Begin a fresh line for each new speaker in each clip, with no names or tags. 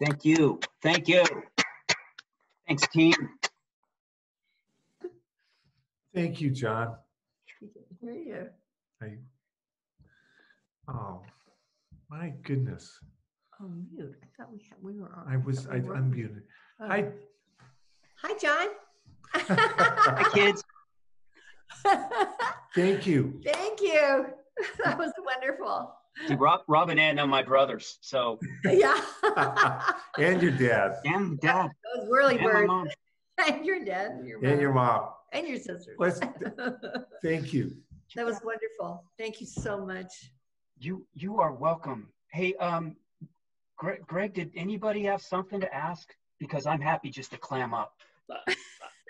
Thank you. Thank you. Thanks, team.
Thank you, John.
Hear you.
I, oh, my goodness.
Oh, mute. I thought we, had- we were on.
I was, I
thought we were.
unmuted.
Oh.
Hi,
Hi, John.
Hi, kids.
thank you.
Thank you. That was wonderful.
See, Rob, Rob and Ann are my brothers. So,
Yeah.
And your dad,
and dad,
Those whirly
and my
birds.
mom.
And your dad and your mom.
and your mom.
And your sisters.
Let's-
That
Thank you.
That was wonderful. Thank you so much.
You you are welcome. Hey, um, Greg, Greg, did anybody have something to ask? Because I'm happy just to clam up.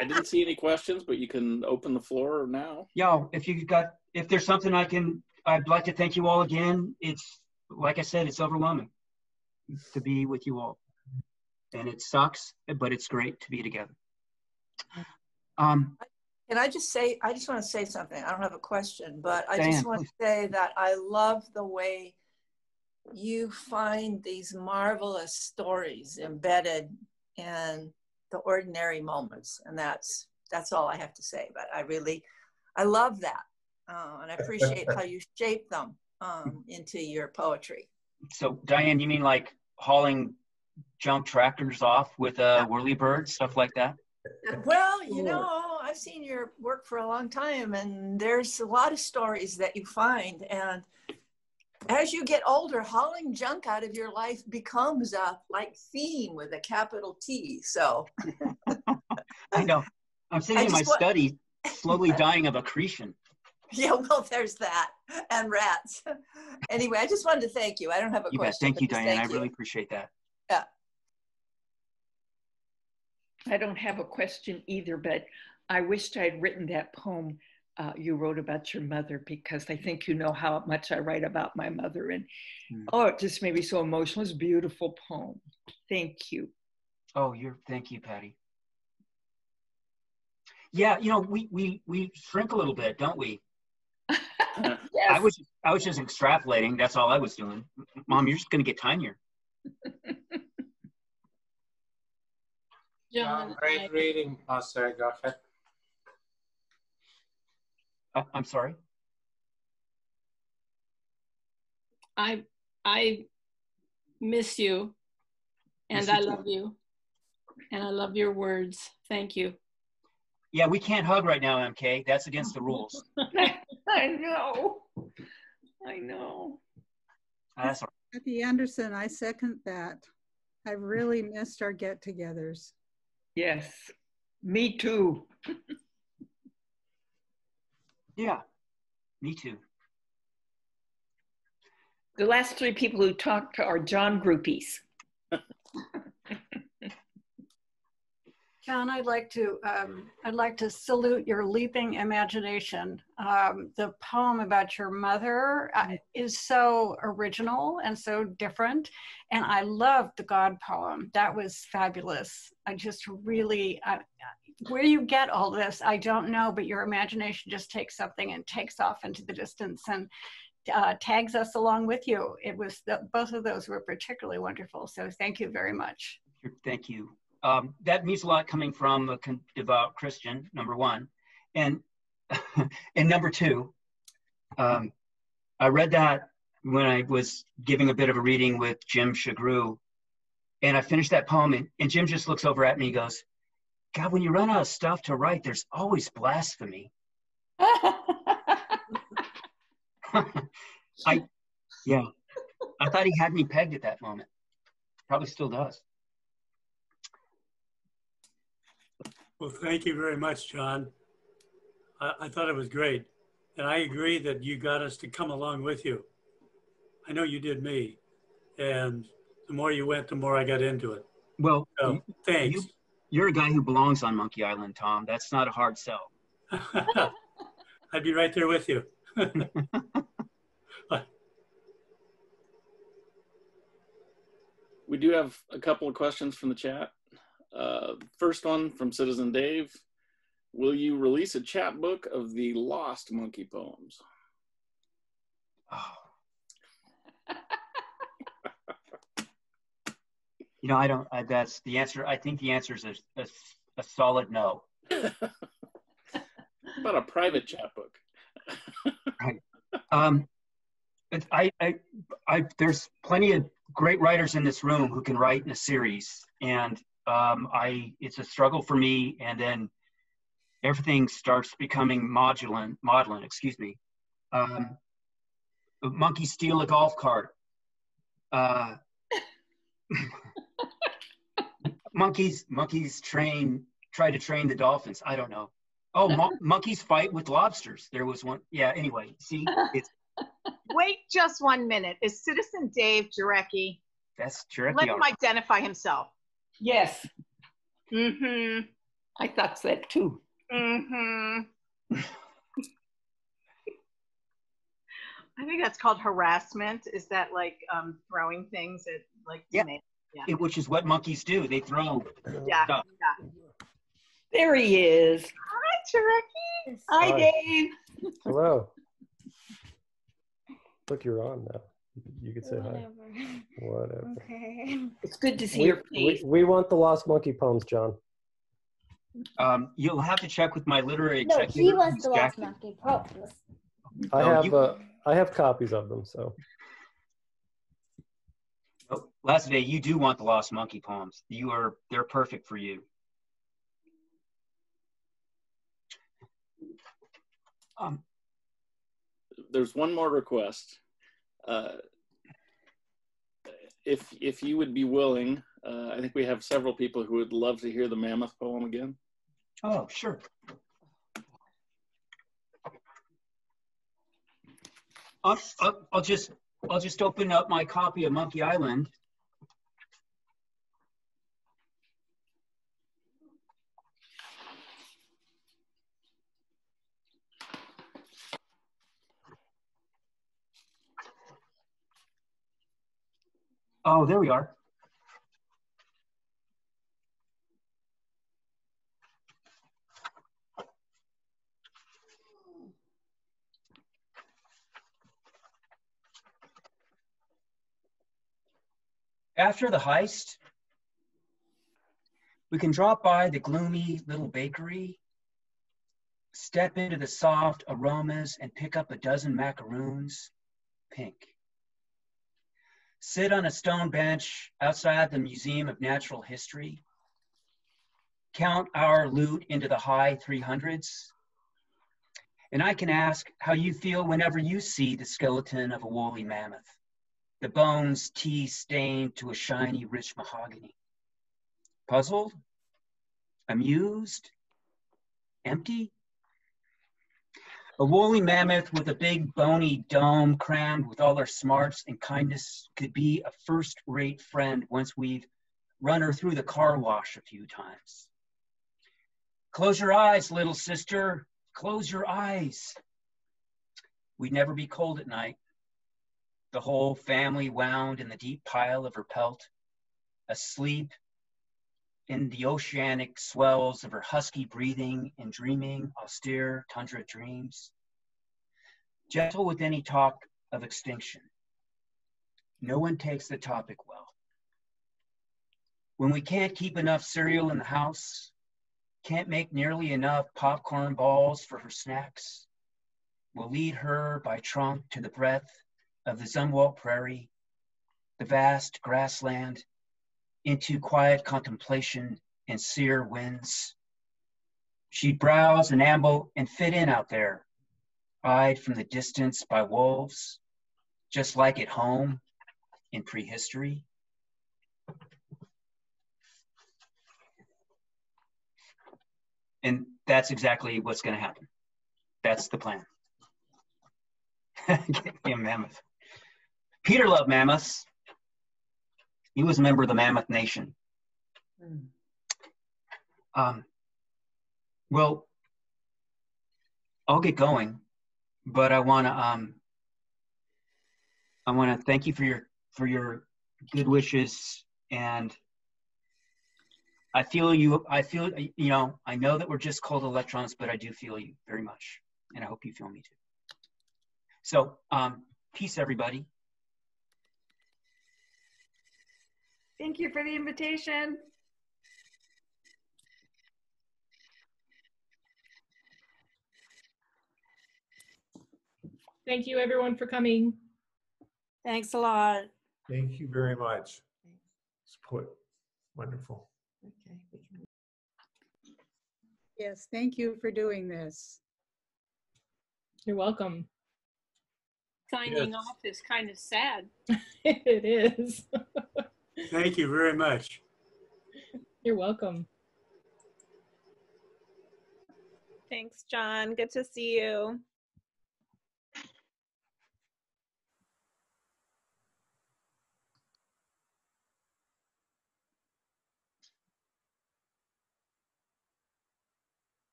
I didn't see any questions, but you can open the floor now.
Yo, if you got, if there's something I can, I'd like to thank you all again. It's like I said, it's overwhelming to be with you all, and it sucks, but it's great to be together. Um,
Can I just say, I just want to say something. I don't have a question, but I
Diane,
just want to say that I love the way you find these marvelous stories embedded in the ordinary moments. And that's, that's all I have to say. But I really, I love that. Uh, and I appreciate how you shape them um, into your poetry.
so Diane, you mean like hauling junk tractors off with uh, whirly birds, stuff like that?
Well, you know, I've seen your work for a long time, and there's a lot of stories that you find. And as you get older, hauling junk out of your life becomes a like theme with a capital T. So,
I know. I'm sitting in my
wa-
study, slowly dying of accretion.
yeah, well, there's that, and rats. anyway, I just wanted to thank you. I don't have a
You bet.
question.
Thank you,
just
Diane. I
thank you.
really appreciate that. Yeah.
I don't have a question either, but I wished I'd written that poem uh, you wrote about your mother because I think you know how much I write about my mother. And
Mm.
oh, it just made me so emotional. It's a beautiful poem. Thank you.
Oh, you're thank you, Patty. Yeah, you know, we we we shrink a little bit, don't we? I was I was just extrapolating. That's all I was doing. Mom, you're just gonna get tinier.
John, great reading. Oh, sorry, go ahead.
Uh, I'm sorry.
I I miss you and
Miss you
I
too.
love you. And I love your words. Thank you.
Yeah, we can't hug right now, MK. That's against the rules.
I know. I know.
That's all
Kathy Anderson, I second that. I really missed our get-togethers.
Yes. Me too.
Yeah, me too.
The last three people who talked are John groupies.
John, I'd like to um, I'd like to salute your leaping imagination. Um, the poem about your mother uh, is so original and so different, and I loved the God poem. That was fabulous. I just really I, where you get all this, I don't know, but your imagination just takes something and takes off into the distance and uh, tags us along with you. It was the, both of those were particularly wonderful. So thank you very much.
Thank you. Um, that means a lot coming from a con- devout Christian, number one. And, and number two, um, I read that when I was giving a bit of a reading with Jim Chagru. And I finished that poem, and, and Jim just looks over at me and goes, God, when you run out of stuff to write, there's always blasphemy. I, yeah, I thought he had me pegged at that moment. Probably still does.
Well, thank you very much, John. I, I thought it was great. And I agree that you got us to come along with you. I know you did me. And the more you went, the more I got into it.
Well,
So
you-
thanks.
you- you're a guy who belongs on Monkey Island, Tom. That's not a hard sell.
I'd be right there with you.
We do have a couple of questions from the chat. Uh, first one from Citizen Dave. Will you release a chapbook of the lost monkey poems?
Oh. You know, I don't. I, that's the answer. I think the answer is a, a, a solid no.
about a private chapbook?
Um, I, I, I, there's plenty of great writers in this room who can write in a series, and um, I, it's a struggle for me. And then everything starts becoming modulant, modeling. Excuse me. Um, monkeys steal a golf cart. Uh, monkeys, monkeys train, try to train the dolphins. I don't know. Oh, mon- monkeys fight with lobsters. There was one. Yeah. Anyway, see, it's
Wait just one minute. Is Citizen Dave Jarecki?
that's Cherokee.
Let him identify himself.
Yes,
Mm-hmm.
I thought that too.
Mm-hmm. I think that's called harassment. Is that like um, throwing things at like
Yeah.
teammates? Yeah.
It- which is what monkeys do. They throw.
Yeah.
stuff.
yeah.
There he is.
Hi, Jarecki.
Hi,
Hi.
Dave.
Hello. Look, you're on now. You could say hi. Whatever.
Okay.
It's good to see
We,
your
we,
face.
we want the Lost Monkey poems, John.
Um, you'll have to check with my literary
No,
executive.
he wants the Lost Monkey poems.
I
Oh,
have
you-
uh, I have copies of them, so
Oh, Last day, you do want the Lost Monkey poems. You are. They're perfect for you. Um,
There's one more request. Uh, if if you would be willing, uh, I think we have several people who would love to hear the mammoth poem again.
oh, sure. I'll, I'll, I'll just I'll just open up my copy of Monkey Island. Oh, there we are. After the heist, we can drop by the gloomy little bakery, step into the soft aromas, and pick up a dozen macaroons, pink. Sit on a stone bench outside the Museum of Natural History, count our loot into the high 300s, and I can ask how you feel whenever you see the skeleton of a woolly mammoth the bones tea stained to a shiny, rich mahogany. Puzzled? Amused? Empty? A woolly mammoth with a big bony dome crammed with all her smarts and kindness could be a first rate friend once we've run her through the car wash a few times. Close your eyes, little sister. Close your eyes. We'd never be cold at night the whole family wound in the deep pile of her pelt, asleep in the oceanic swells of her husky breathing and dreaming austere tundra dreams. Gentle with any talk of extinction. No one takes the topic well. When we can't keep enough cereal in the house, can't make nearly enough popcorn balls for her snacks, we'll lead her by trunk to the breath of the Zumwalt Prairie, the vast grassland, into quiet contemplation and sear winds. She'd browse and amble and fit in out there, eyed from the distance by wolves, just like at home in prehistory. And that's exactly what's going to happen. That's the plan. Get me a mammoth. Peter loved mammoths. He was a member of the Mammoth Nation. Um, well, I'll get going, but I want to um, I want to thank you for your for your good wishes, and I feel you. I feel you know. I know that we're just cold electrons, but I do feel you very much, and I hope you feel me too. So, um, peace, everybody.
Thank you for the invitation.
Thank you everyone for coming.
Thanks a lot.
Thank you very much. Support. Wonderful. Okay.
Yes, thank you for doing this.
You're welcome.
Signing
Yes.
off is kind of sad.
it is.
Thank you very much.
You're welcome.
Thanks, John. Good to see you.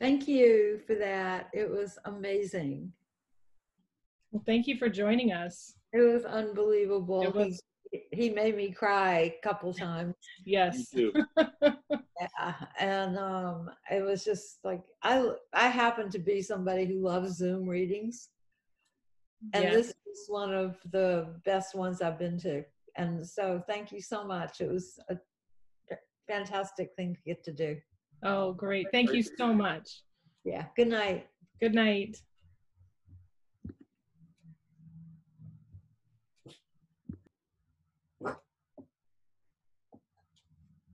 Thank you for that. It was amazing.
Well, thank you for joining us.
It was unbelievable.
It was-
He, he made me cry a couple times.
Yes.
Yeah, and um, it was just like I I happen to be somebody who loves Zoom readings, and
Yes.
this is one of the best ones I've been to. And so, thank you so much. It was a fantastic thing to get to do.
Oh, great. Thank you so much.
Yeah. Good night.
Good night.